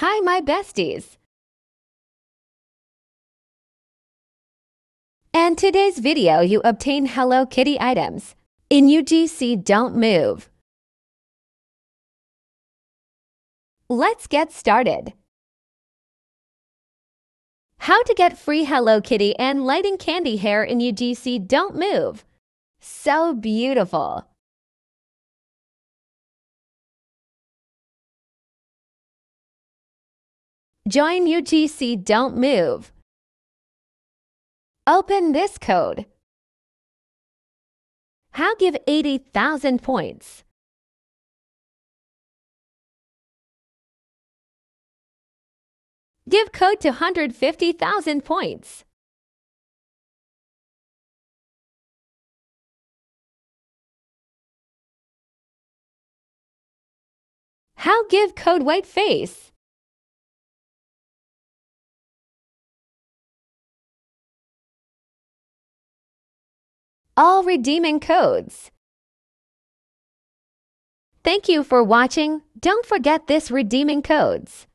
Hi, my besties. And today's video, you obtain Hello Kitty items. In UGC, don't move. Let's get started. How to get free Hello Kitty and lighting candy hair in UGC Don't Move. So beautiful. Join UGC Don't Move. Open this code. How give 80,000 points? Give code to 150,000 points. How give code white face? All redeeming codes. Thank you for watching. Don't forget this redeeming codes.